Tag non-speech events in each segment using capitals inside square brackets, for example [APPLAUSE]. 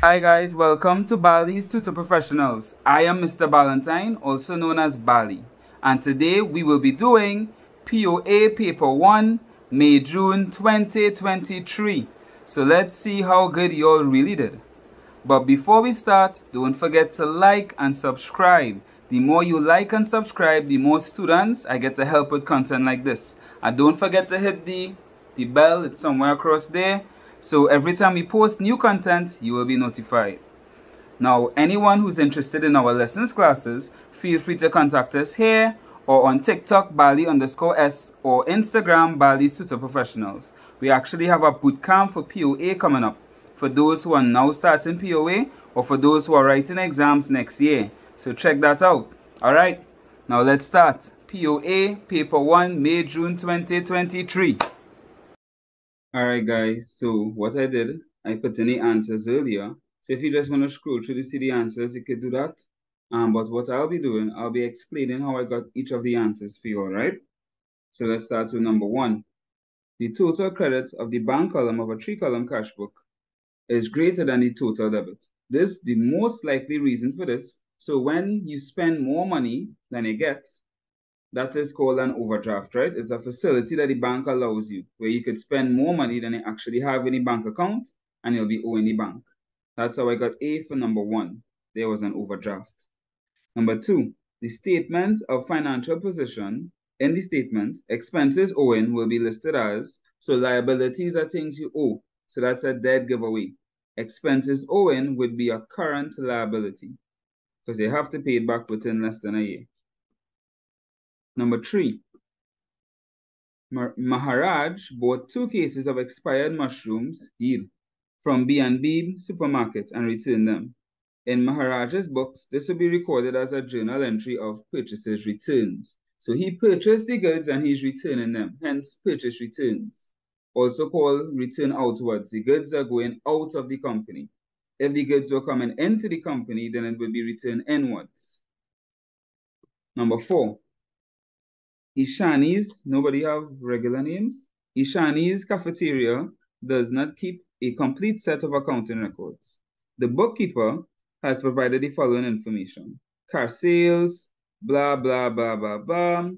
Hi guys, welcome to Bally's Tutor Professionals. I am Mr. Ballantyne, also known as Bally, and today we will be doing POA Paper 1, May June 2023. So let's see how good you all really did. But before we start, don't forget to like and subscribe. The more you like and subscribe, the more students I get to help with content like this. And don't forget to hit the, the bell, it's somewhere across there so every time we post new content, you will be notified. Now, anyone who's interested in our lessons classes, feel free to contact us here or on TikTok, Bally underscore S, or Instagram, Bally Tutor Professionals. We actually have a bootcamp for POA coming up for those who are now starting POA or for those who are writing exams next year. So check that out. Alright, now let's start. POA Paper 1, May, June 2023. Alright guys, so what I did, I put in the answers earlier. So if you just want to scroll through to see the answers, you could do that. Um, but what I'll be doing, I'll be explaining how I got each of the answers for you, alright? So let's start with number one. The total credits of the bank column of a three-column cash book is greater than the total debit. This the most likely reason for this. So when you spend more money than you get, that is called an overdraft, right? It's a facility that the bank allows you where you could spend more money than you actually have in the bank account and you'll be owing the bank. That's how I got A for number one. There was an overdraft. Number two, the statement of financial position. In the statement, expenses owing will be listed as, so liabilities are things you owe. So that's a dead giveaway. Expenses owing would be a current liability because they have to pay it back within less than a year. Number three, Maharaj bought two cases of expired mushrooms here from B&B supermarket and returned them. In Maharaj's books, this will be recorded as a journal entry of purchases returns. So he purchased the goods and he's returning them, hence purchase returns. Also called return outwards. The goods are going out of the company. If the goods were coming into the company, then it would be returned inwards. Number four, Ishani's, nobody have regular names? Ishani's cafeteria does not keep a complete set of accounting records. The bookkeeper has provided the following information. Car sales, blah, blah, blah, blah, blah.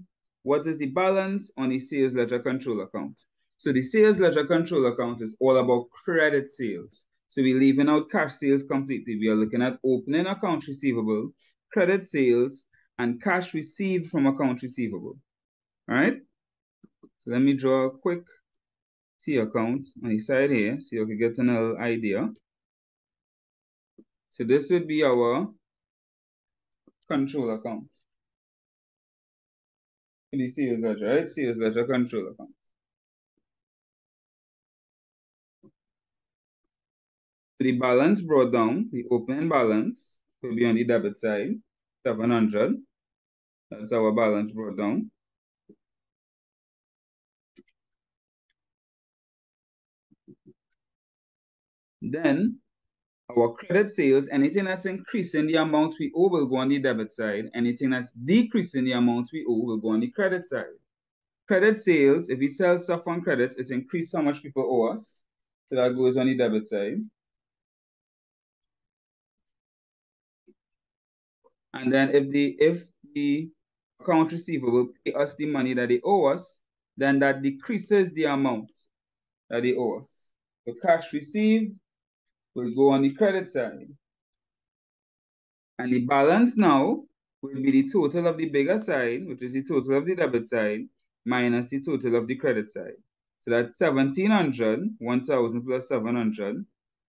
What is the balance on the sales ledger control account? So the sales ledger control account is all about credit sales. So we're leaving out cash sales completely. We are looking at opening account receivable, credit sales, and cash received from account receivable. All right. So let me draw a quick T account on the side here so you can get an idea. So this would be our control account. The sales ledger, right? Sales ledger control account. So the balance brought down, the opening balance will be on the debit side, 700. That's our balance brought down. Then our credit sales, anything that's increasing the amount we owe will go on the debit side. Anything that's decreasing the amount we owe will go on the credit side. Credit sales, if we sell stuff on credit, it's increased how much people owe us. So that goes on the debit side. And then if the if the account receivable pay us the money that they owe us, then that decreases the amount that they owe us. The cash received will go on the credit side. And the balance now will be the total of the bigger side, which is the total of the debit side, minus the total of the credit side. So that's 1700, 1000 plus 700,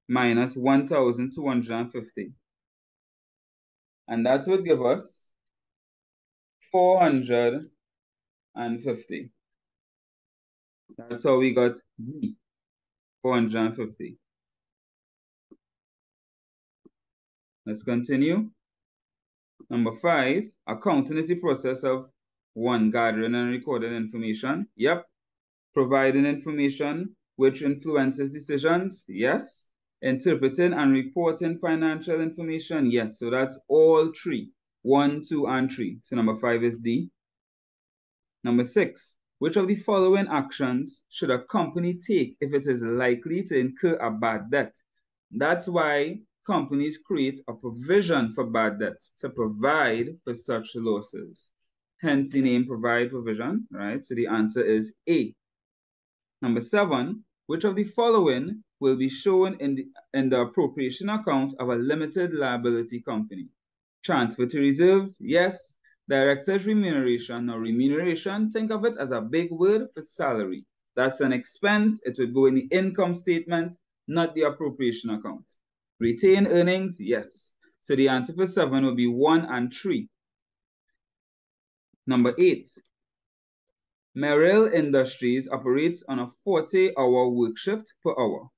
minus 1250. And that would give us 450. That's how we got B, 450. Let's continue. Number five, accounting is the process of one, gathering and recording information. Yep. Providing information which influences decisions. Yes. Interpreting and reporting financial information, yes. So that's all three. One, two, and three. So number five is D. Number six, which of the following actions should a company take if it is likely to incur a bad debt? That's why companies create a provision for bad debts to provide for such losses. Hence the name provide provision, right? So the answer is A. Number seven, which of the following will be shown in the, in the appropriation account of a limited liability company? Transfer to reserves, yes. Director's remuneration or remuneration, think of it as a big word for salary. That's an expense. It would go in the income statement, not the appropriation account. Retained earnings, yes. So the answer for seven will be one and three. Number eight, Merrill Industries operates on a 40-hour work shift per hour.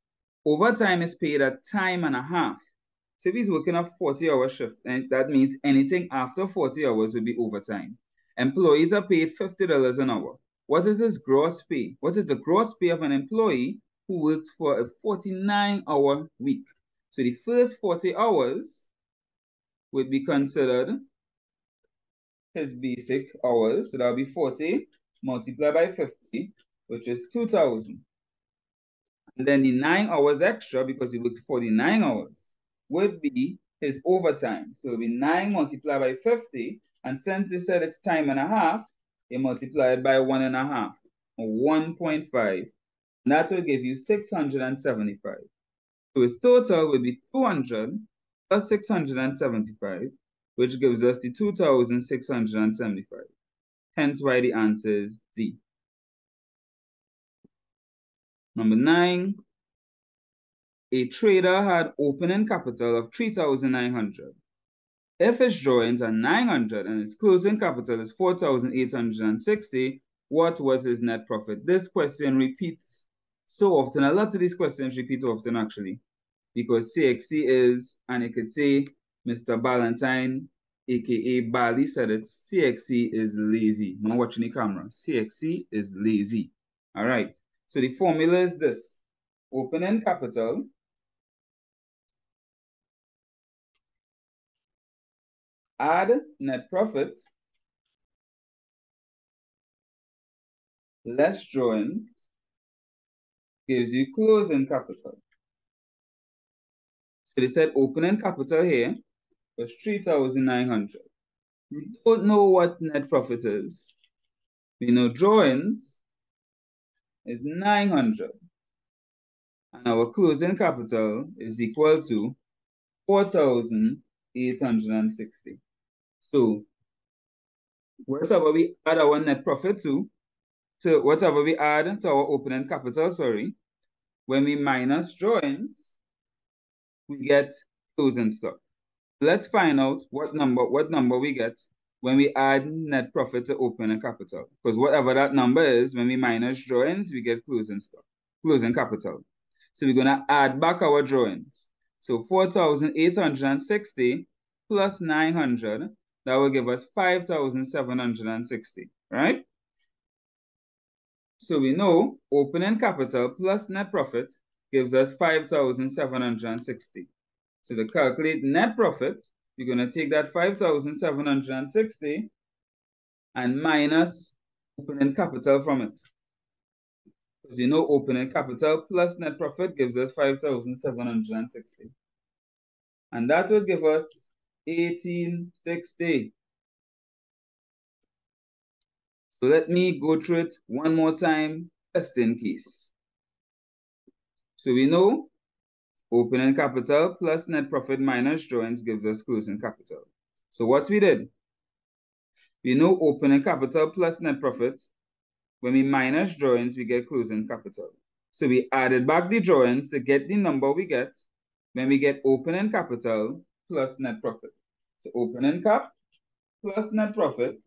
Overtime is paid at time and a half. So if he's working a 40-hour shift, and that means anything after 40 hours will be overtime. Employees are paid $50 an hour. What is his gross pay? What is the gross pay of an employee who works for a 49-hour week? So the first 40 hours would be considered his basic hours. So that will be 40 multiplied by 50, which is 2,000. And then the nine hours extra, because he worked 49 hours, would be his overtime. So it will be 9 multiplied by 50. And since he said it's time and a half, he multiplied by one and a half, or 1.5. That will give you 675. So his total will be 200 plus 675, which gives us the 2,675. Hence why the answer is D. Number nine, a trader had opening capital of 3,900. If his drawings are 900 and his closing capital is 4,860, what was his net profit? This question repeats so often. A lot of these questions repeat often actually, because CXC is, and you could say Mr. Ballantyne, aka Bally said it, CXC is lazy. Not watching the camera. CXC is lazy. All right. So the formula is this. Opening capital add net profit less drawing gives you closing capital. So they said opening capital here was 3,900. We don't know what net profit is. We know drawings is 900. And our closing capital is equal to 4,860. So whatever we add our net profit to, to whatever we add to our opening capital, sorry, when we minus drawings, we get closing stock. Let's find out what number what number we get when we add net profit to opening capital. Because whatever that number is, when we minus drawings, we get closing stock, closing capital. So we're gonna add back our drawings. So 4,860 plus 900 that will give us 5,760, right? So we know opening capital plus net profit gives us 5,760. So to calculate net profit, you're going to take that 5,760 and minus opening capital from it. Because you know opening capital plus net profit gives us 5,760. And that will give us 1860. So let me go through it one more time, just in case. So we know opening capital plus net profit minus drawings gives us closing capital. So what we did, we know opening capital plus net profit. When we minus drawings, we get closing capital. So we added back the drawings to get the number we get when we get opening capital plus net profit. So opening cap plus net profit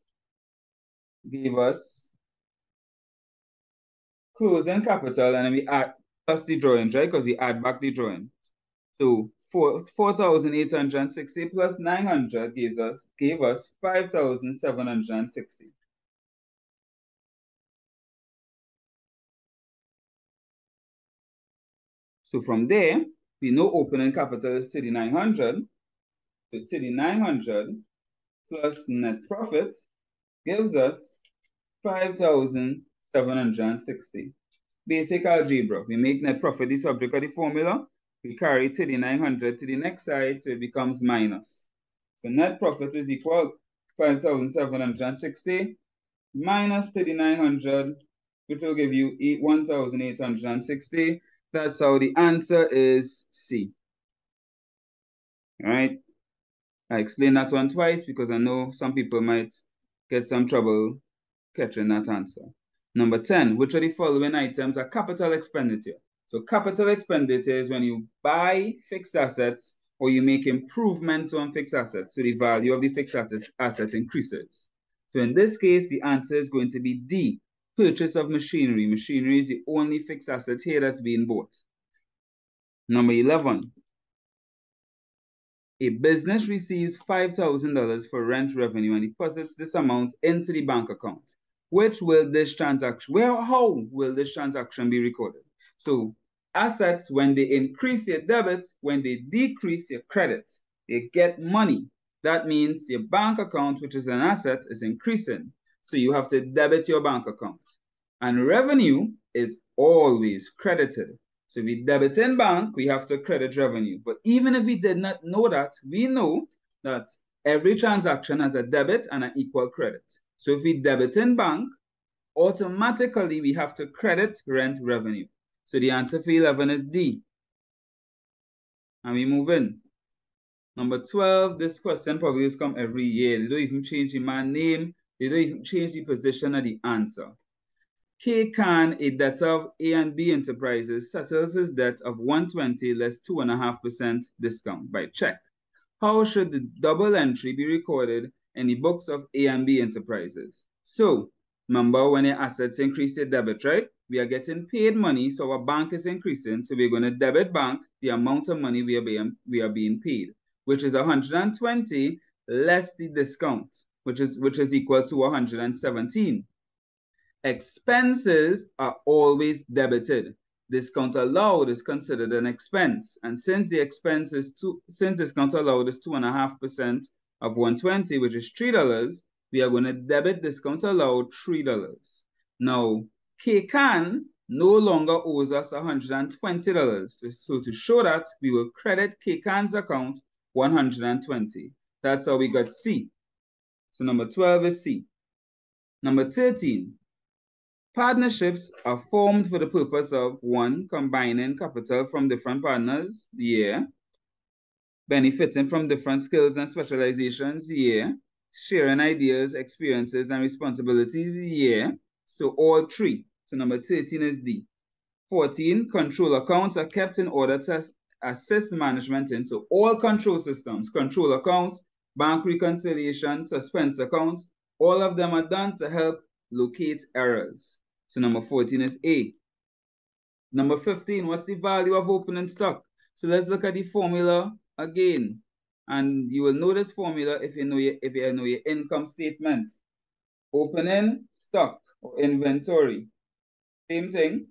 give us closing capital and then we add plus the drawings, right? Because we add back the drawing. So 4,860 plus 900 gives us, gave us 5,760. So from there, we know opening capital is 3900. So 3900 plus net profit gives us 5760. Basic algebra. We make net profit the subject of the formula. We carry 3900 to the next side, so it becomes minus. So net profit is equal 5760 minus 3900, which will give you 1860. That's how the answer is C. All right. I explained that one twice because I know some people might get some trouble catching that answer. Number 10, which of the following items are capital expenditure? So capital expenditure is when you buy fixed assets or you make improvements on fixed assets. So the value of the fixed asset, asset increases. So in this case, the answer is going to be D, purchase of machinery. Machinery is the only fixed asset here that's being bought. Number 11, a business receives $5,000 for rent revenue and deposits this amount into the bank account. Which will this transaction, where, how will this transaction be recorded? So assets, when they increase your debit, when they decrease your credit, they get money. That means your bank account, which is an asset, is increasing. So you have to debit your bank account. And revenue is always credited. So if we debit in bank, we have to credit revenue. But even if we did not know that, we know that every transaction has a debit and an equal credit. So if we debit in bank, automatically we have to credit rent revenue. So the answer for 11 is D. And we move in. Number 12, this question probably has come every year. They don't even change the man name. They don't even change the position of the answer. K Khan, a debtor of A and B Enterprises, settles his debt of 120 less 2.5% discount by check. How should the double entry be recorded in the books of A and B Enterprises? So, remember when your assets increase your debit, right? We are getting paid money, so our bank is increasing. So we're going to debit bank the amount of money we are being, we are being paid which is 120 less the discount, which is, which is equal to 117. Expenses are always debited. Discount allowed is considered an expense. And since the expense is two, since discount allowed is 2.5% of 120, which is $3, we are going to debit discount allowed $3. Now, K Khan no longer owes us $120. So to show that, we will credit K Khan's account 120. That's how we got C. So number 12 is C. Number 13, partnerships are formed for the purpose of one, combining capital from different partners, yeah, benefiting from different skills and specializations, yeah, sharing ideas, experiences, and responsibilities, yeah. So all three. So number 13 is D. 14, control accounts are kept in order to assist management into all control systems, control accounts, bank reconciliation, suspense accounts, all of them are done to help locate errors. So number 14 is A. Number 15, what's the value of opening stock? So let's look at the formula again. And you will know this formula if you know your, if you know your income statement. Opening stock or inventory. Same thing.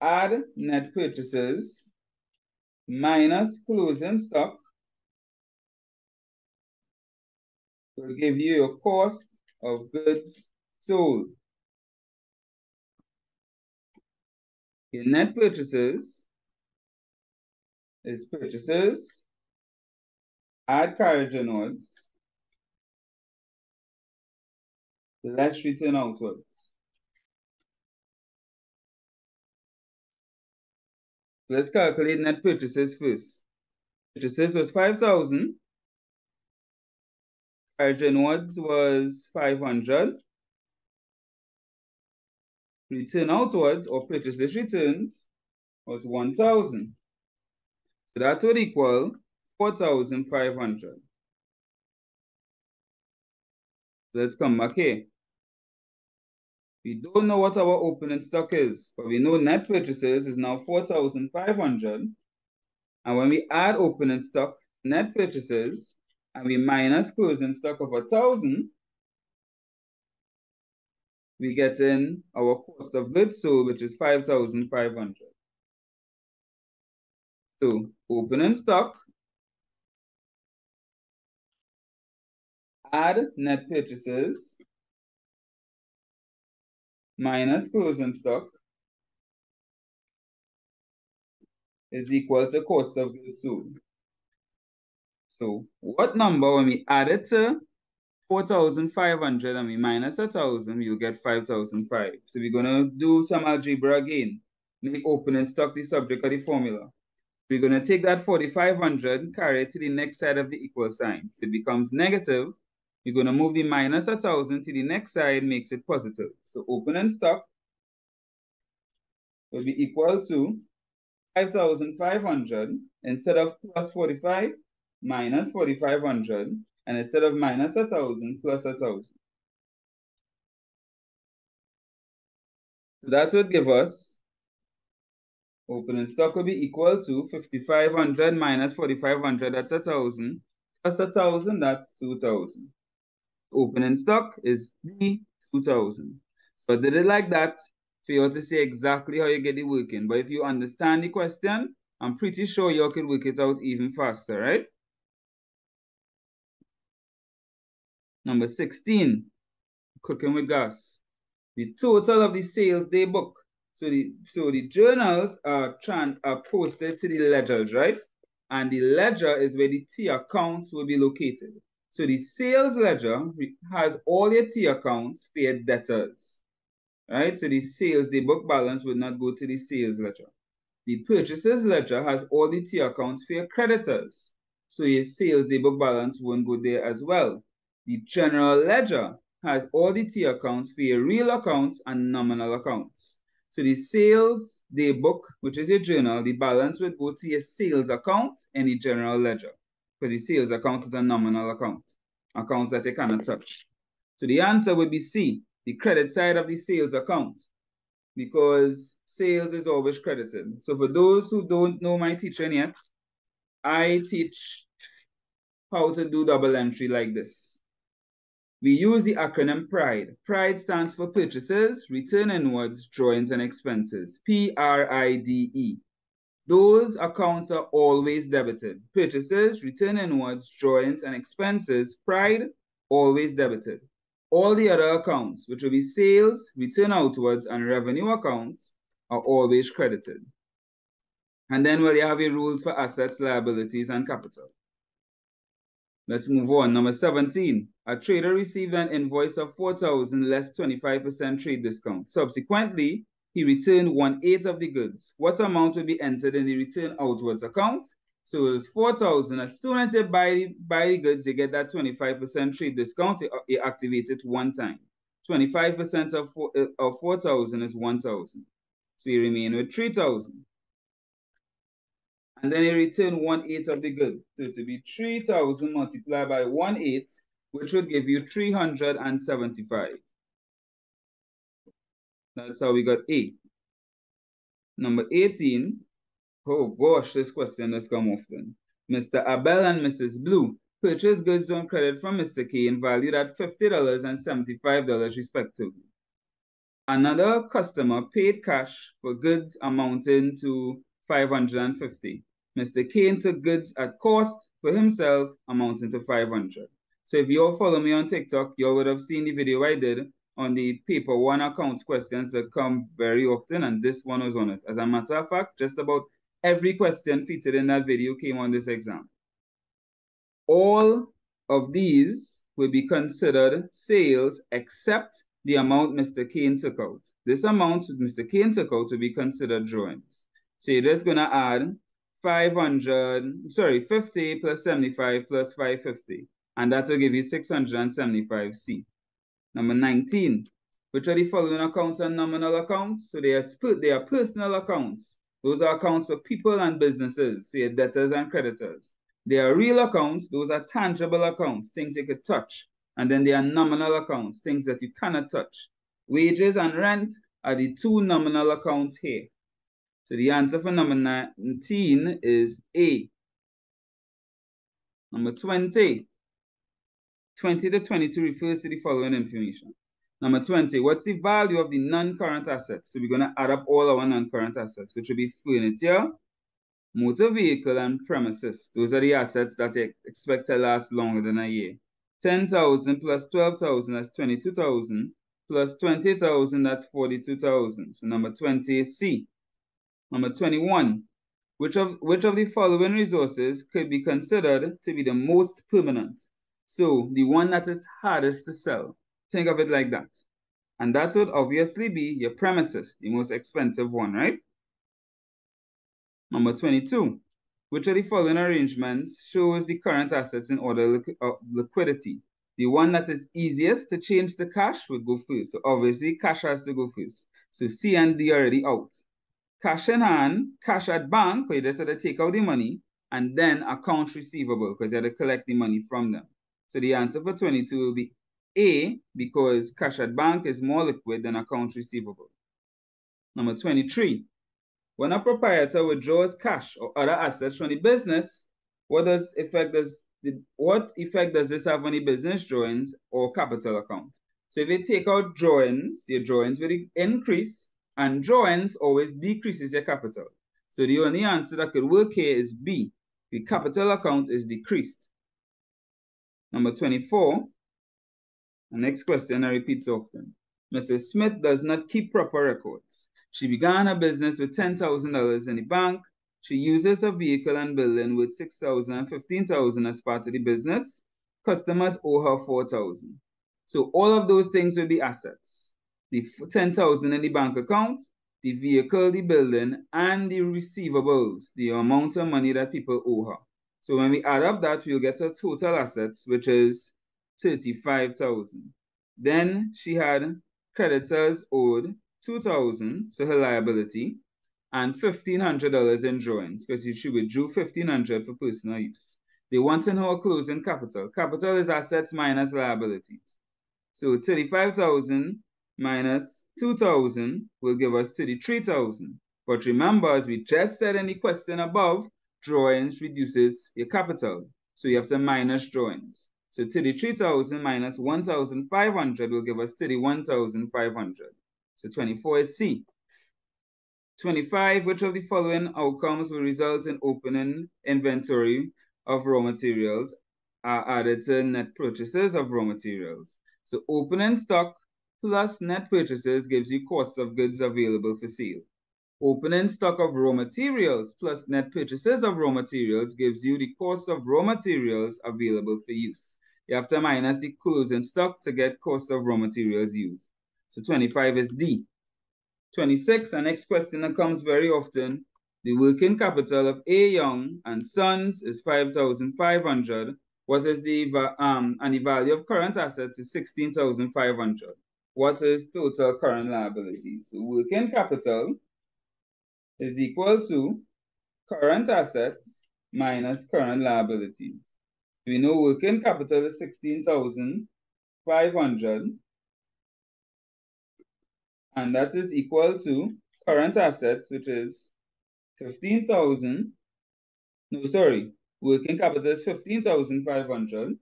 Add net purchases minus closing stock will give you your cost of goods sold. Your net purchases is purchases, add carriage onwards, less return outwards. Let's calculate net purchases first. Purchases was 5,000. Origin words was 500. Return outwards or purchases returns was 1,000. So that would equal 4,500. Let's come back here. We don't know what our opening stock is, but we know net purchases is now 4,500. And when we add opening stock, net purchases, and we minus closing stock of 1,000, we get in our cost of goods sold, which is 5,500. So opening stock, add net purchases minus closing stock is equal to cost of goods sold. So what number when we add it to 4,500 and we minus 1,000, you get 5,005. So we're going to do some algebra again. Make opening stock the subject of the formula. We're going to take that 4,500, carry it to the next side of the equal sign. It becomes negative. You're going to move the minus 1,000 to the next side, makes it positive. So opening stock will be equal to 5,500 instead of plus 45 minus 4,500 and instead of minus 1,000 plus 1,000. So that would give us opening stock will be equal to 5,500 minus 4,500, that's 1,000, plus 1,000, that's 2,000. Opening stock is B, 2000. So did it like that for you to see exactly how you get it working. But if you understand the question, I'm pretty sure you can work it out even faster, right? Number 16, cooking with gas. The total of the sales day book. So the so the journals are trans, are posted to the ledgers, right? And the ledger is where the T accounts will be located. So the sales ledger has all your T accounts for your debtors. Right? So the sales, the book balance would not go to the sales ledger. The purchases ledger has all the T accounts for your creditors. So your sales, the book balance won't go there as well. The general ledger has all the T accounts for your real accounts and nominal accounts. So the sales day book, which is your journal, the balance would go to your sales account and the general ledger. Because the sales account is a nominal account, accounts that you cannot touch. So the answer would be C, the credit side of the sales account, because sales is always credited. So for those who don't know my teaching yet, I teach how to do double entry like this. We use the acronym PRIDE. PRIDE stands for Purchases, Return Inwards, Drawings and Expenses. P-R-I-D-E. Those accounts are always debited. Purchases, Return Inwards, Drawings and Expenses. PRIDE, always debited. All the other accounts, which will be sales, return outwards, and revenue accounts, are always credited. And then well, have your rules for assets, liabilities, and capital. Let's move on. Number 17. A trader received an invoice of 4000 less 25% trade discount. Subsequently, he returned one-eighth of the goods. What amount will be entered in the return outwards account? So it was 4000 As soon as they buy, buy the goods, they get that 25% trade discount. Activate it one time. 25% of, uh, of 4000 is 1000 So you remain with 3000 and then he returned one eighth of the good. So to be 3,000 multiplied by one eighth, which would give you 375. That's how we got A. Number 18. Oh gosh, this question has come often. Mr. Abel and Mrs. Blue purchased goods on credit from Mr. Kane valued at $50 and $75 respectively. Another customer paid cash for goods amounting to 550. Mr. Kane took goods at cost for himself amounting to 500. So if you all follow me on TikTok, you would have seen the video I did on the paper one accounts questions that come very often, and this one was on it. As a matter of fact, just about every question featured in that video came on this exam. All of these will be considered sales except the amount Mr. Kane took out. This amount Mr. Kane took out will be considered drawings. So you're just going to add 500, sorry, 50 plus 75 plus 550. And that will give you 675C. Number 19, which are the following accounts and nominal accounts? So they are, split, they are personal accounts. Those are accounts for people and businesses, so your debtors and creditors. They are real accounts. Those are tangible accounts, things you could touch. And then they are nominal accounts, things that you cannot touch. Wages and rent are the two nominal accounts here. So the answer for number 19 is A. Number 20. 20 to 22 refers to the following information. Number 20, what's the value of the non-current assets? So we're going to add up all our non-current assets, which will be furniture, motor vehicle and premises. Those are the assets that I expect to last longer than a year. 10,000 plus 12,000, that's 22,000, plus 20,000, that's 42,000. So number 20 is C. Number 21, which of, which of the following resources could be considered to be the most permanent? So the one that is hardest to sell. Think of it like that. And that would obviously be your premises, the most expensive one, right? Number 22, which of the following arrangements shows the current assets in order of liquidity? The one that is easiest to change to cash would go first. So obviously cash has to go first. So C and D already out. Cash in hand, cash at bank, where you just had to take out the money, and then accounts receivable, because you had to collect the money from them. So the answer for 22 will be A, because cash at bank is more liquid than accounts receivable. Number 23, when a proprietor withdraws cash or other assets from the business, what does effect does the, what effect does this have on the business drawings or capital account? So if you take out drawings, your drawings will increase, and drawings always decreases your capital. So the only answer that could work here is B. The capital account is decreased. Number 24. The next question I repeat often. Mrs. Smith does not keep proper records. She began her business with $10,000 in the bank. She uses her vehicle and building with 6000 and 15000 as part of the business. Customers owe her 4000 So all of those things will be assets. The 10000 in the bank account, the vehicle, the building, and the receivables, the amount of money that people owe her. So when we add up that, we'll get her total assets, which is 35,000. Then she had creditors owed 2000 so her liability, and $1,500 in drawings, because she withdrew 1500 for personal use. They want know her closing capital. Capital is assets minus liabilities. So 35,000 minus 2,000 will give us 33,000. But remember, as we just said in the question above, drawings reduces your capital. So you have to minus drawings. So 33,000 minus 1,500 will give us 31,500. So 24 is C. 25, which of the following outcomes will result in opening inventory of raw materials are added to net purchases of raw materials. So opening stock plus net purchases gives you cost of goods available for sale. Opening stock of raw materials plus net purchases of raw materials gives you the cost of raw materials available for use. You have to minus the closing stock to get cost of raw materials used. So 25 is D. 26, the next question that comes very often. The working capital of A. Young and Sons is 5,500. What is the, um, and the value of current assets is 16,500. What is total current liabilities? So working capital is equal to current assets minus current liabilities. We know working capital is 16,500 and that is equal to current assets, which is 15,000. No, sorry, working capital is 15,500,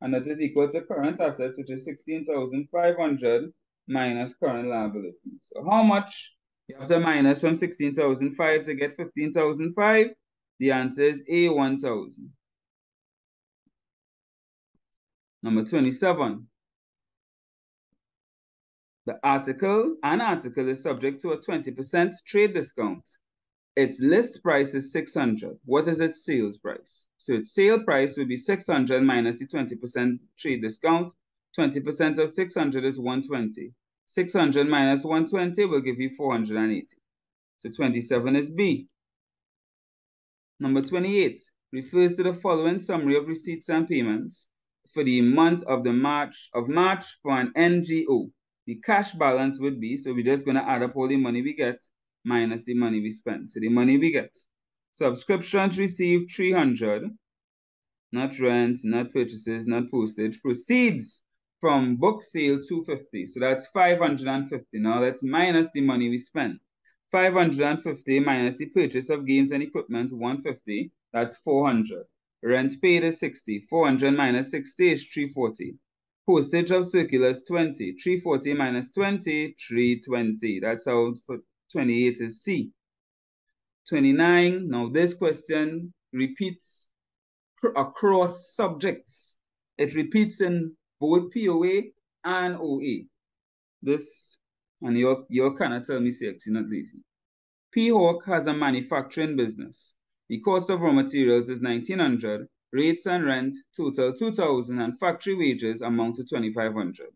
and that is equal to current assets, which is 16,500 minus current liabilities. So how much you have to minus from 16,005 to get 15,005? The answer is A, 1,000. Number 27. The article, an article is subject to a 20% trade discount. Its list price is 600. What is its sales price? So its sale price would be 600 minus the 20% trade discount. 20% of 600 is 120. 600 minus 120 will give you 480. So 27 is B. Number 28 refers to the following summary of receipts and payments for the month of the March of March for an NGO the cash balance would be, so we're just going to add up all the money we get minus the money we spend. So the money we get. Subscriptions received 300, not rent, not purchases, not postage. Proceeds from book sale 250. So that's 550. Now let's minus the money we spent. 550 minus the purchase of games and equipment 150. That's 400. Rent paid is 60. 400 minus 60 is 340. Postage of circulars 20. 340 minus 20, 320. That's how for 28 is C. 29. Now this question repeats across subjects. It repeats in both POA and OA. This, and you're kind of tell me CXC, not lazy. P-Hawk has a manufacturing business. The cost of raw materials is 1900 rates and rent total 2000 and factory wages amount to 2500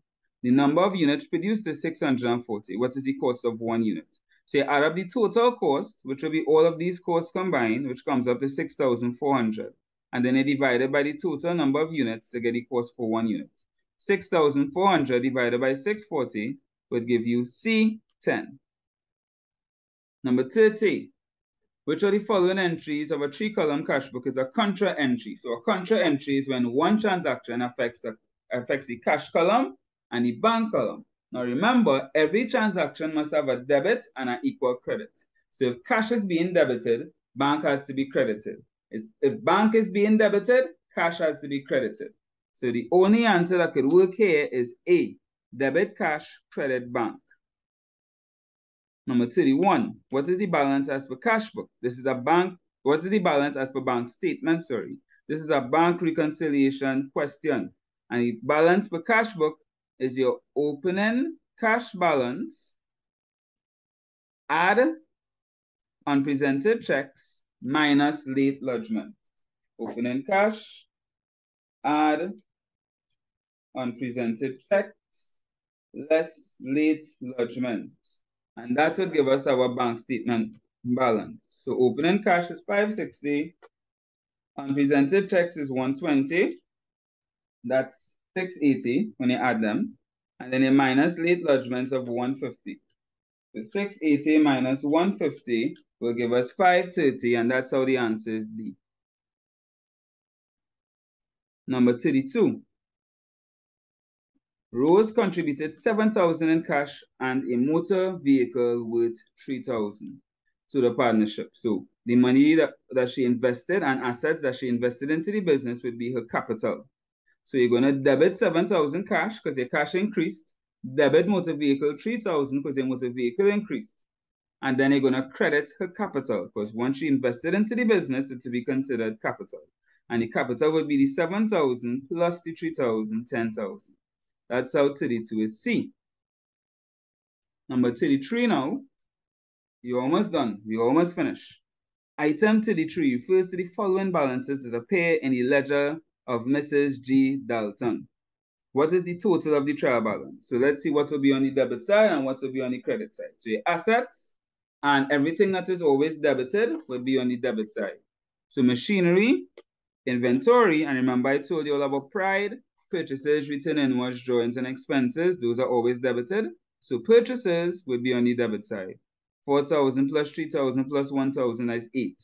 the number of units produced is 640. What is the cost of one unit? So you add up the total cost, which will be all of these costs combined, which comes up to 6,400. And then you divide it by the total number of units to get the cost for one unit. 6,400 divided by 640 would give you C10. Number 30. Which of the following entries of a three-column cash book is a contra entry? So a contra entry is when one transaction affects, a, affects the cash column and the bank column. Now remember, every transaction must have a debit and an equal credit. So if cash is being debited, bank has to be credited. If bank is being debited, cash has to be credited. So the only answer that could work here is A, debit cash, credit bank. Number 31, what is the balance as per cash book? This is a bank, what is the balance as per bank statement, sorry. This is a bank reconciliation question. And the balance per cash book is your opening cash balance, add unpresented checks minus late lodgement. Opening cash, add unpresented checks, less late lodgement. And that would give us our bank statement balance. So opening cash is 560, unpresented checks is 120. That's 680 when you add them, and then a minus late lodgements of 150. So 680 minus 150 will give us 530, and that's how the answer is D. Number 32. Rose contributed 7,000 in cash and a motor vehicle worth 3,000 to the partnership. So the money that, that she invested and assets that she invested into the business would be her capital. So you're going to debit 7,000 cash because your cash increased, debit motor vehicle 3,000 because your motor vehicle increased. And then you're going to credit her capital because once she invested into the business, it's to be considered capital. And the capital would be the 7,000 plus the 3,000, 10,000. That's how 32 is C. Number 33 now, you're almost done. You're almost finished. Item 33 refers to the following balances that appear in the ledger of Mrs. G. Dalton. What is the total of the trial balance? So let's see what will be on the debit side and what will be on the credit side. So your assets and everything that is always debited will be on the debit side. So machinery, inventory, and remember I told you all about pride, purchases, return inwards, drawings, and expenses. Those are always debited. So purchases would be on the debit side. 4,000 plus 3,000 plus 1,000 is 8.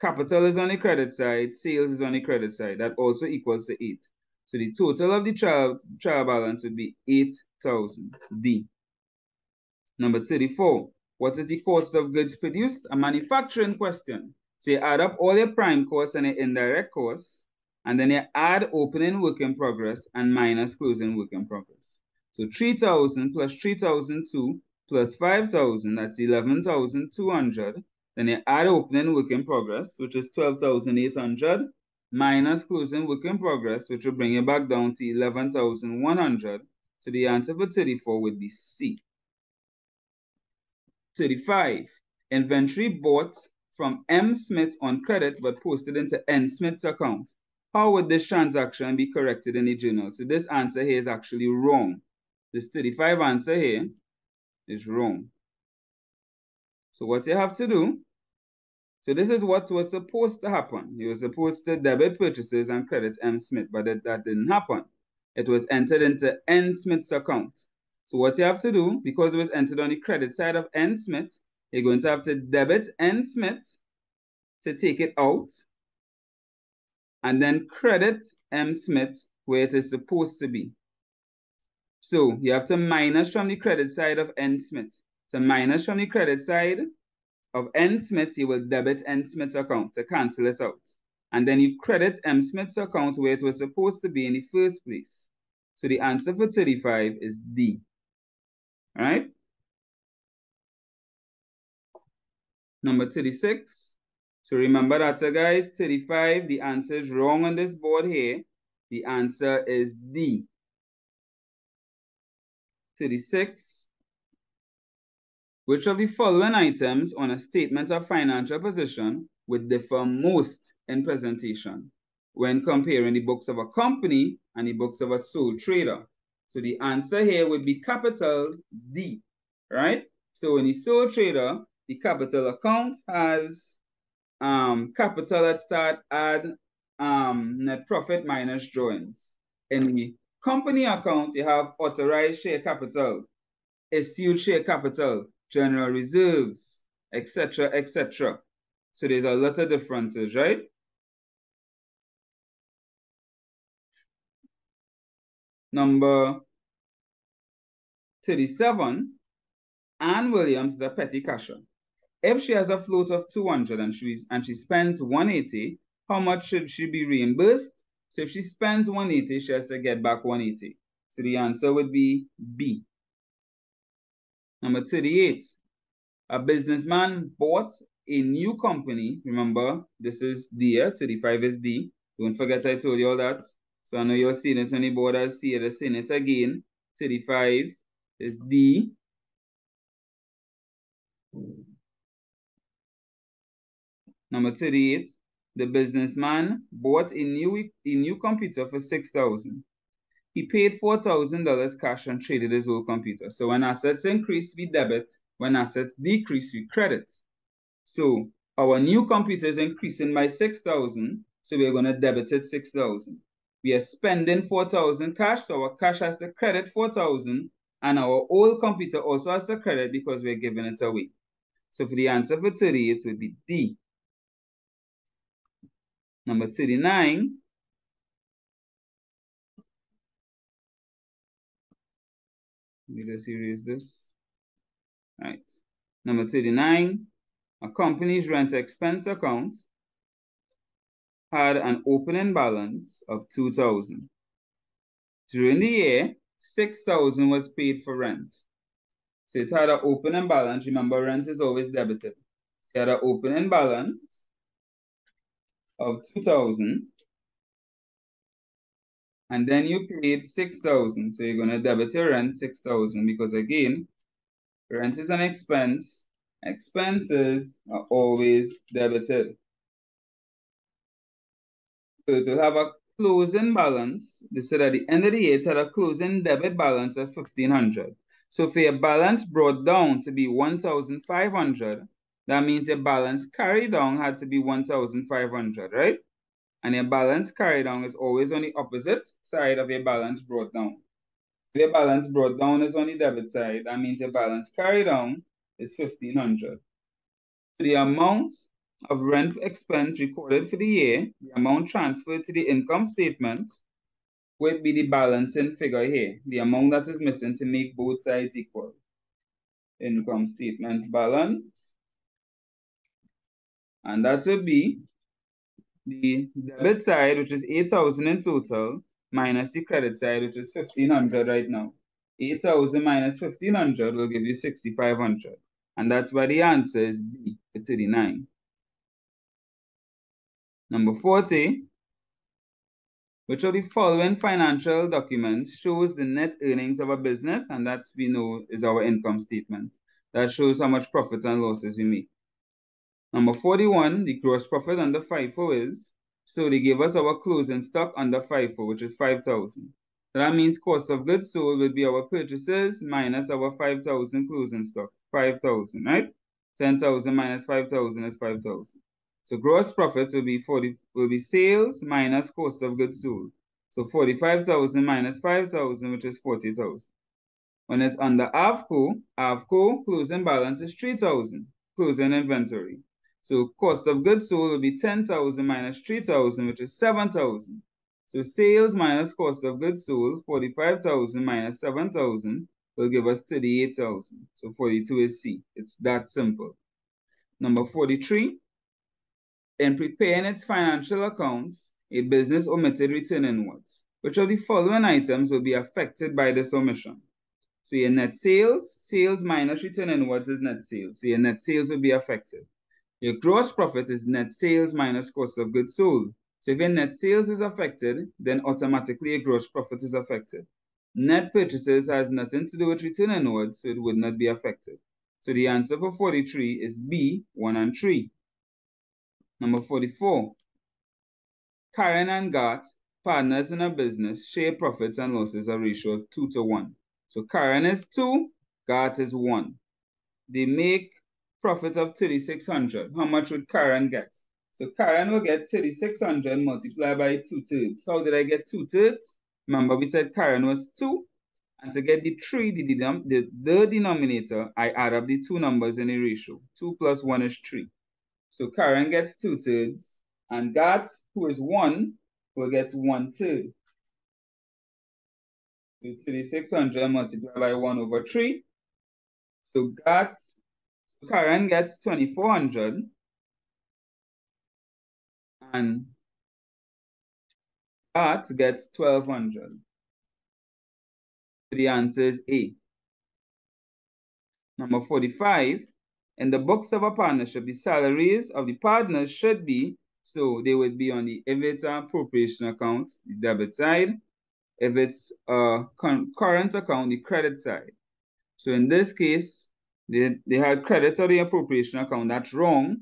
Capital is on the credit side, sales is on the credit side. That also equals to 8. So the total of the trial, trial balance would be 8,000. D. Number 34. What is the cost of goods produced? A manufacturing question. So you add up all your prime costs and your indirect costs, and then you add opening work in progress and minus closing work in progress. So 3,000 plus 3,002 plus 5,000, that's 11,200 then you add opening work in progress, which is 12,800, minus closing work in progress, which will bring you back down to 11,100. So the answer for 34 would be C. 35. Inventory bought from M. Smith on credit but posted into N. Smith's account. How would this transaction be corrected in the journal? So this answer here is actually wrong. This 35 answer here is wrong. So what you have to do so this is what was supposed to happen. You were supposed to debit purchases and credit M. Smith, but that, that didn't happen. It was entered into N. Smith's account. So what you have to do, because it was entered on the credit side of N. Smith, you're going to have to debit N. Smith to take it out, and then credit M. Smith where it is supposed to be. So you have to minus from the credit side of N. Smith. So minus from the credit side, of N. Smith, you will debit N. Smith's account to cancel it out. And then you credit M. Smith's account where it was supposed to be in the first place. So the answer for 35 is D. All right? Number 36. So remember that, guys, 35, the answer is wrong on this board here. The answer is D. 36. Which of the following items on a statement of financial position would differ most in presentation when comparing the books of a company and the books of a sole trader? So the answer here would be capital D, right? So in the sole trader, the capital account has um, capital that start at um, net profit minus drawings. In the company account, you have authorized share capital, issued share capital, general reserves, etc., etc. So there's a lot of differences, right? Number 37, Anne Williams a petty cashier. If she has a float of 200 and, she and she spends 180, how much should she be reimbursed? So if she spends 180, she has to get back 180. So the answer would be B. Number 38, a businessman bought a new company. Remember, this is D, 35 is D. Don't forget I told you all that. So I know you're seeing it on the board. I'll see it, seeing it again. 35 is D. Number 38, the businessman bought a new, a new computer for 6000 He paid $4,000 cash and traded his old computer. So when assets increase, we debit. When assets decrease, we credit. So our new computer is increasing by 6000 so we're going to debit it 6000 We are spending 4000 cash, so our cash has to credit 4000 and our old computer also has to credit because we're giving it away. So for the answer for 38 would be D. Number 39. Let me just erase this. Right. Number 39. A company's rent expense account had an opening balance of 2000 During the year, 6000 was paid for rent. So it had an opening balance. Remember, rent is always debited. It had an opening balance of 2000 and then you paid 6000 so you're going to debit your rent 6000 because again rent is an expense. Expenses are always debited. So to have a closing balance. So at the end of the year it had a closing debit balance of 1500 so for your balance brought down to be 1500 that means your balance carried down had to be 1,500, right? And your balance carried down is always on the opposite side of your balance brought down. If your balance brought down is on the debit side, that means your balance carried down is 1,500. So the amount of rent expense recorded for the year, the amount transferred to the income statement, would be the balancing figure here, the amount that is missing to make both sides equal. Income statement balance and that would be the debit side, which is 8,000 in total, minus the credit side, which is 1,500 right now. 8,000 minus 1,500 will give you 6,500. And that's why the answer is B, 39. Number 40, which of the following financial documents shows the net earnings of a business, and that we know is our income statement. That shows how much profits and losses we make. Number 41, the gross profit under FIFO is, so they give us our closing stock under FIFO, which is 5,000. That means cost of goods sold would be our purchases minus our 5,000 closing stock, 5,000, right? 10,000 minus 5,000 is 5,000. So gross profit will be 40, will be sales minus cost of goods sold. So 45,000 minus 5,000, which is 40,000. When it's under AVCO, AVCO closing balance is 3,000, closing inventory. So cost of goods sold will be 10,000 minus 3,000, which is 7,000. So sales minus cost of goods sold, 45,000 minus 7,000 will give us 38,000. So 42 is C. It's that simple. Number 43, in preparing its financial accounts, a business omitted return inwards. Which of the following items will be affected by this omission? So your net sales, sales minus return inwards is net sales. So your net sales will be affected. Your gross profit is net sales minus cost of goods sold. So if your net sales is affected, then automatically your gross profit is affected. Net purchases has nothing to do with return onward, so it would not be affected. So the answer for 43 is B, 1 and 3. Number 44. Karen and Gart, partners in a business, share profits and losses a ratio of 2 to 1. So Karen is 2, Gart is 1. They make profit of 3600 How much would Karen get? So Karen will get 3600 multiplied by 2 thirds. How did I get 2 thirds? Remember we said Karen was 2. And to get the 3, the, the, the denominator, I add up the two numbers in a ratio. 2 plus 1 is 3. So Karen gets 2 thirds. And Gart, who is 1, will get 1 third. So 3600 multiplied by 1 over 3. So Gart Karen gets 2400 and Art gets 1200. The answer is A. Number 45, in the books of a partnership, the salaries of the partners should be, so they would be on the, an appropriation account, the debit side. If it's a current account, the credit side. So in this case, they, they had credits on the appropriation account. That's wrong.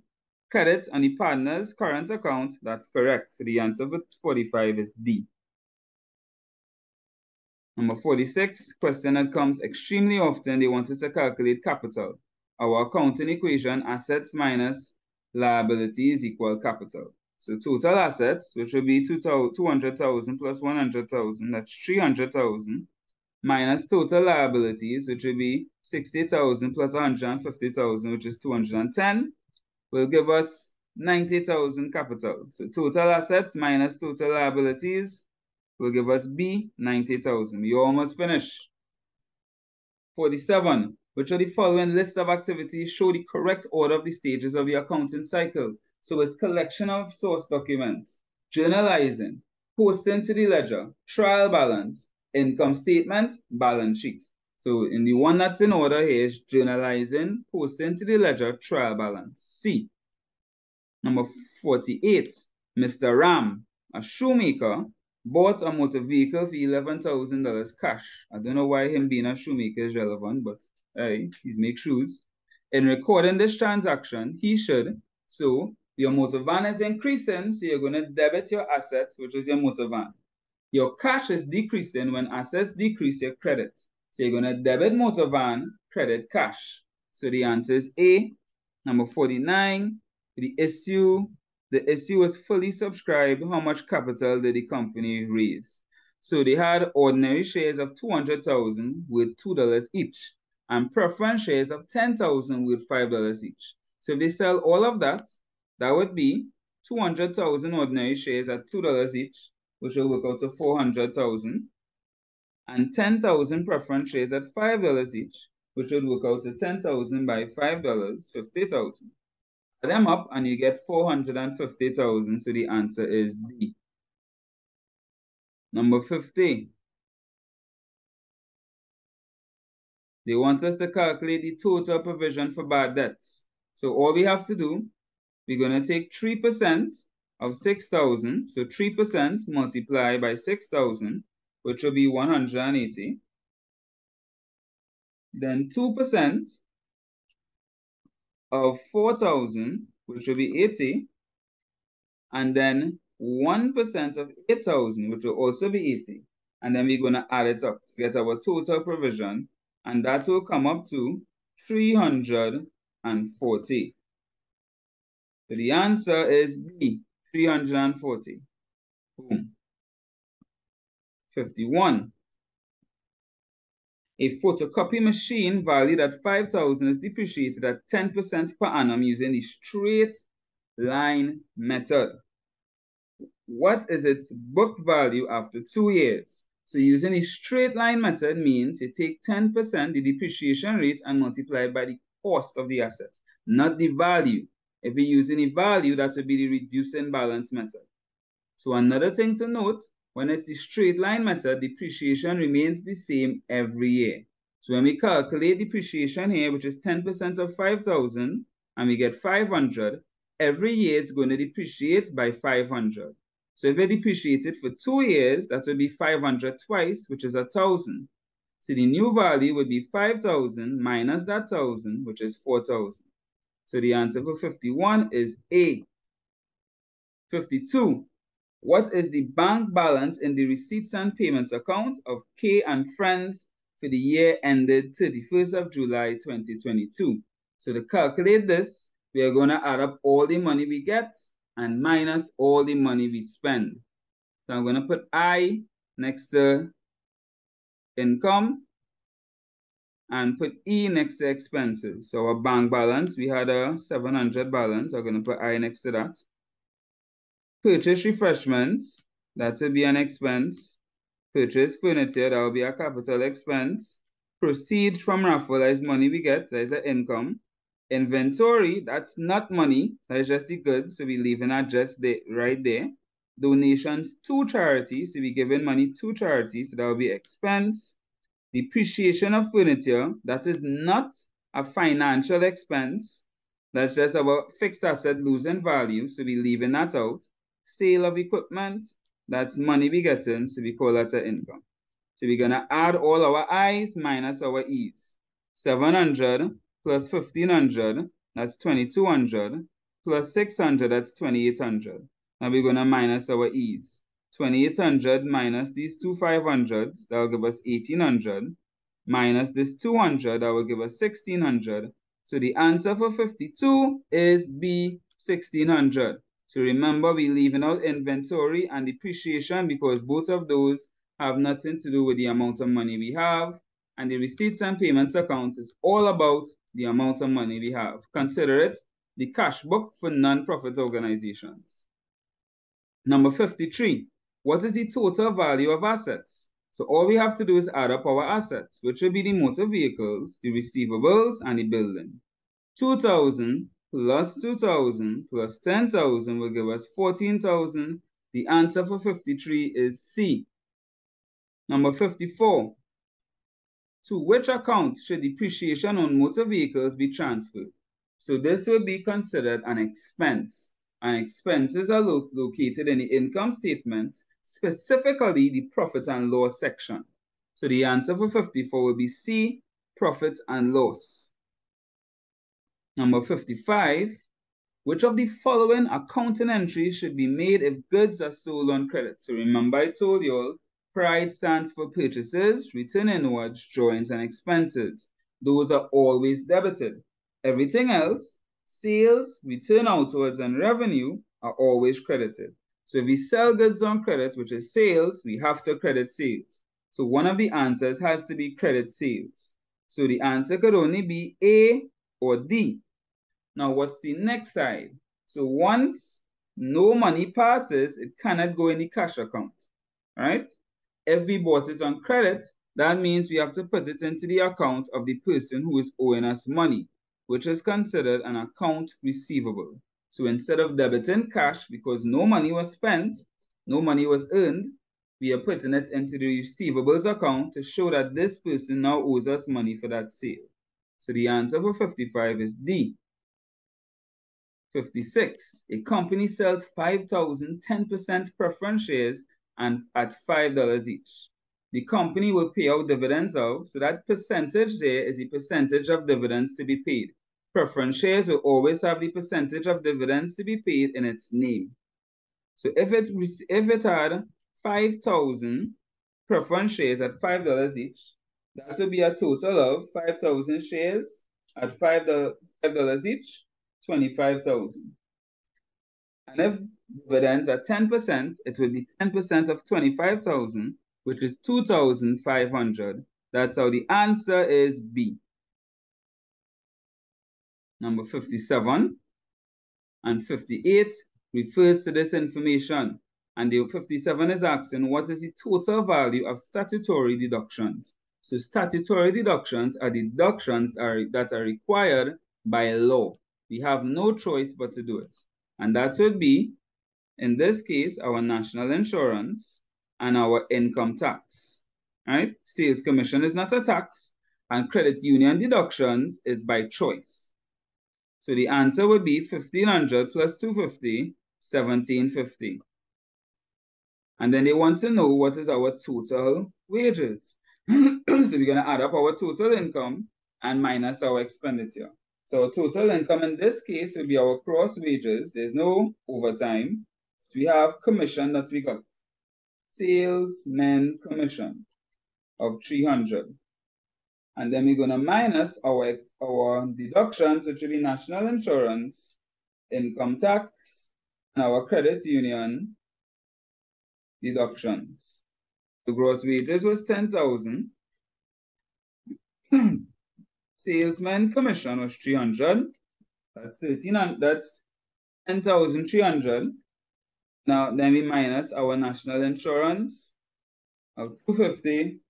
Credits on the partner's current account. That's correct. So the answer for 45 is D. Number 46, question that comes extremely often. They want us to calculate capital. Our accounting equation, assets minus liabilities equal capital. So total assets, which will be 200,000 plus 100,000, that's 300,000 minus total liabilities, which will be 60,000 plus 150,000, which is 210, will give us 90,000 capital. So total assets minus total liabilities will give us B, 90,000. You almost finished. 47. Which of the following list of activities show the correct order of the stages of the accounting cycle? So it's collection of source documents, journalizing, posting to the ledger, trial balance, income statement, balance sheet. So in the one that's in order here is journalizing, posting to the ledger, trial balance. C. Number 48, Mr. Ram, a shoemaker, bought a motor vehicle for $11,000 cash. I don't know why him being a shoemaker is relevant, but hey, he's make shoes. In recording this transaction, he should, so your motor van is increasing, so you're going to debit your assets, which is your motor van. Your cash is decreasing when assets decrease your credit. So you're going to debit motor van, credit cash. So the answer is A. Number 49, the issue, the issue was fully subscribed. How much capital did the company raise? So they had ordinary shares of 200,000 with $2 each and preference shares of 10,000 with $5 each. So if they sell all of that, that would be 200,000 ordinary shares at $2 each which will work out to 400,000, and 10,000 preference shares at $5 each, which would work out to 10,000 by $5, 50,000. Add them up and you get 450,000, so the answer is D. Number 50. They want us to calculate the total provision for bad debts. So all we have to do, we're going to take 3% of 6,000. So 3% multiplied by 6,000, which will be 180. Then 2% of 4,000, which will be 80. And then 1% of 8,000, which will also be 80. And then we're going to add it up to get our total provision. And that will come up to 340. So the answer is B, 340. Boom. 51. A photocopy machine valued at 5,000 is depreciated at 10% per annum using the straight line method. What is its book value after two years? So using the straight line method means you take 10% the depreciation rate and multiply by the cost of the asset, not the value. If we're using a value, that would be the reducing balance method. So another thing to note, when it's the straight line method, depreciation remains the same every year. So when we calculate depreciation here, which is 10% of 5,000, and we get 500, every year it's going to depreciate by 500. So if we depreciate it for two years, that would be 500 twice, which is a 1,000. So the new value would be 5,000 minus that 1,000, which is 4,000. So the answer for 51 is A. 52. What is the bank balance in the receipts and payments account of K and Friends for the year ended 31st of July 2022? So to calculate this, we are going to add up all the money we get and minus all the money we spend. So I'm going to put I next to income and put E next to expenses. So our bank balance, we had a 700 balance. I'm going to put I next to that. Purchase refreshments, that will be an expense. Purchase furniture, that will be a capital expense. Proceed from raffle, that is money we get, that is an income. Inventory, that's not money, that is just the goods, so we're leaving that just there, right there. Donations to charities, so we're giving money to charities, so that will be expense. Depreciation of furniture, that is not a financial expense, that's just about fixed asset losing value, so we're leaving that out. Sale of equipment, that's money we getting, so we call that an income. So we're gonna add all our I's minus our E's. 700 plus 1500, that's 2200, plus 600, that's 2800. Now we're going to minus our e's. 2800 minus these two 500s, that will give us 1800, minus this 200, that will give us 1600. So the answer for 52 is B, 1600. So remember, we're leaving out inventory and depreciation because both of those have nothing to do with the amount of money we have. And the receipts and payments account is all about the amount of money we have. Consider it the cash book for non-profit organizations. Number 53, what is the total value of assets? So all we have to do is add up our assets, which will be the motor vehicles, the receivables, and the building. 2,000 plus 2,000 plus 10,000 will give us 14,000. The answer for 53 is C. Number 54, to which account should depreciation on motor vehicles be transferred? So this will be considered an expense. And expenses are lo located in the income statement, specifically the profit and loss section. So the answer for 54 will be C, profit and loss. Number 55, which of the following accounting entries should be made if goods are sold on credit? So remember I told you all PRIDE stands for purchases, return inwards, drawings, and expenses. Those are always debited. Everything else, sales, return outwards, and revenue are always credited. So if we sell goods on credit, which is sales, we have to credit sales. So one of the answers has to be credit sales. So the answer could only be A or D. Now what's the next side? So once no money passes, it cannot go in the cash account, right? if we bought it on credit, that means we have to put it into the account of the person who is owing us money, which is considered an account receivable. So instead of debiting cash because no money was spent, no money was earned, we are putting it into the receivables account to show that this person now owes us money for that sale. So the answer for 55 is D. 56. A company sells 5,000 10% preference shares and at $5 each. The company will pay out dividends of, so that percentage there is the percentage of dividends to be paid. Preference shares will always have the percentage of dividends to be paid in its name. So if it, if it had 5,000 preference shares at $5 each, that would be a total of 5,000 shares at $5, $5 each, 25,000. And if dividends are 10%, it would be 10% of 25,000, which is 2,500. That's how the answer is B. Number 57 and 58 refers to this information. And the 57 is asking, what is the total value of statutory deductions? So statutory deductions are deductions are, that are required by law. We have no choice but to do it. And that would be in this case, our national insurance and our income tax, right? Sales commission is not a tax and credit union deductions is by choice. So the answer would be 1500 plus 250, 1750. And then they want to know what is our total wages. [CLEARS THROAT] so we're going to add up our total income and minus our expenditure. So total income in this case will be our gross wages. There's no overtime. We have commission that we got. Salesman commission of 300. And then we're going to minus our, our deductions, which will be national insurance, income tax, and our credit union deductions. The gross wages was 10,000. [CLEARS THROAT] salesman commission was 300. That's 13, that's 10,300. Now, then we minus our national insurance of 250.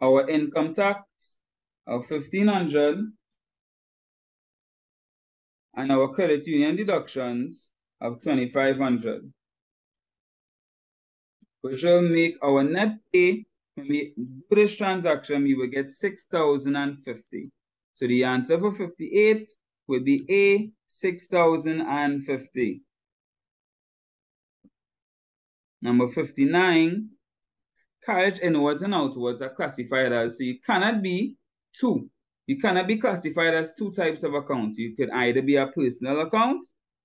Our income tax of 1500 and our credit union deductions of 2500 which will make our net pay when we do this transaction, we will get 6,050. So the answer for 58 would be A, 6,050. Number 59, carriage inwards and outwards are classified as, so you cannot be two. You cannot be classified as two types of account. You could either be a personal account,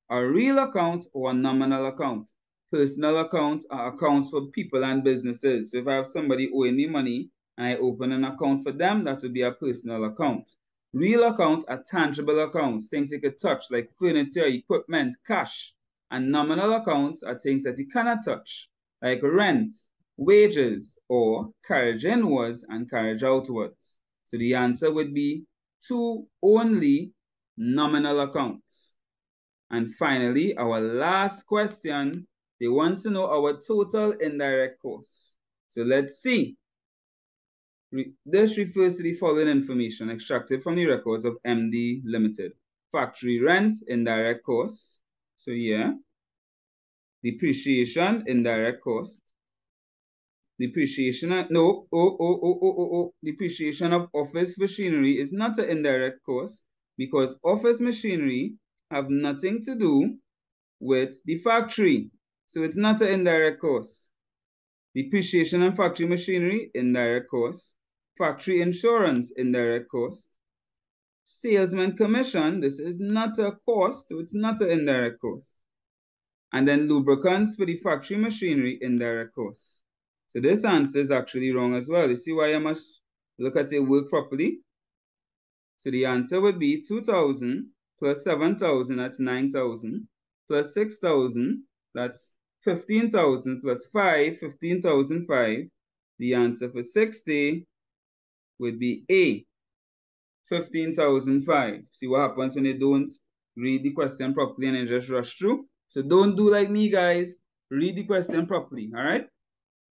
a real account, or a nominal account personal accounts are accounts for people and businesses. So if I have somebody owing me money and I open an account for them, that would be a personal account. Real accounts are tangible accounts, things you could touch like furniture, equipment, cash. And nominal accounts are things that you cannot touch, like rent, wages, or carriage inwards and carriage outwards. So the answer would be two only nominal accounts. And finally, our last question they want to know our total indirect costs. So let's see. This refers to the following information extracted from the records of MD Limited. Factory rent, indirect costs. So yeah. Depreciation, indirect cost. Depreciation, no, oh, oh, oh, oh, oh, oh. Depreciation of office machinery is not an indirect cost because office machinery have nothing to do with the factory. So it's not an indirect cost. Depreciation on factory machinery, indirect cost. Factory insurance, indirect cost. Salesman commission, this is not a cost, so it's not an indirect cost. And then lubricants for the factory machinery, indirect cost. So this answer is actually wrong as well. You see why I must look at it work properly? So the answer would be 2,000 plus 7,000, that's 9,000, plus 6,000, that's 15,000 plus 5, 15,005. The answer for 60 would be A, 15,005. See what happens when you don't read the question properly and you just rush through? So don't do like me, guys. Read the question properly, all right?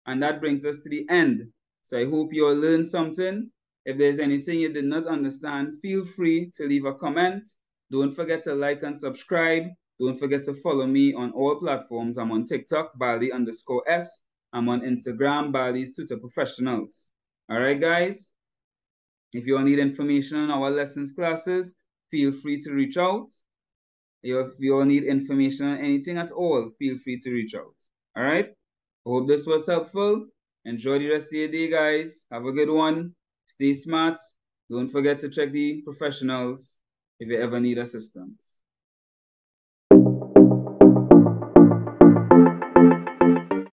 And that brings us to the end. So I hope you all learned something. If there's anything you did not understand, feel free to leave a comment. Don't forget to like and subscribe. Don't forget to follow me on all platforms. I'm on TikTok, Bally underscore S. I'm on Instagram, Bally's Tutor Professionals. All right, guys? If you all need information on our lessons classes, feel free to reach out. If you all need information on anything at all, feel free to reach out. All right? Hope this was helpful. Enjoy the rest of your day, guys. Have a good one. Stay smart. Don't forget to check the professionals if you ever need assistance.